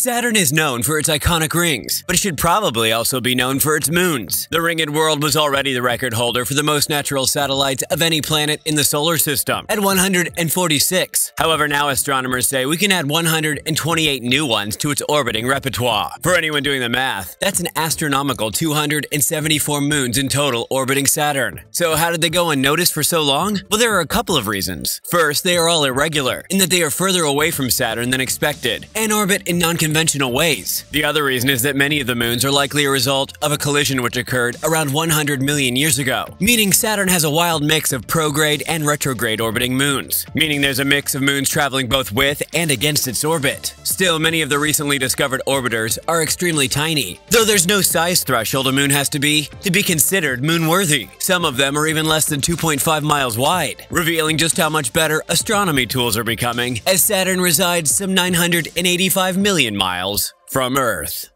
Saturn is known for its iconic rings, but it should probably also be known for its moons. The ringed world was already the record holder for the most natural satellites of any planet in the solar system, at 146. However, now astronomers say we can add 128 new ones to its orbiting repertoire. For anyone doing the math, that's an astronomical 274 moons in total orbiting Saturn. So how did they go unnoticed for so long? Well, there are a couple of reasons. First, they are all irregular, in that they are further away from Saturn than expected, and orbit in non unconventional ways. The other reason is that many of the moons are likely a result of a collision which occurred around 100 million years ago, meaning Saturn has a wild mix of prograde and retrograde orbiting moons, meaning there's a mix of moons traveling both with and against its orbit. Still, many of the recently discovered orbiters are extremely tiny, though there's no size threshold a moon has to be to be considered moon-worthy. Some of them are even less than 2.5 miles wide, revealing just how much better astronomy tools are becoming, as Saturn resides some 985 million miles from Earth.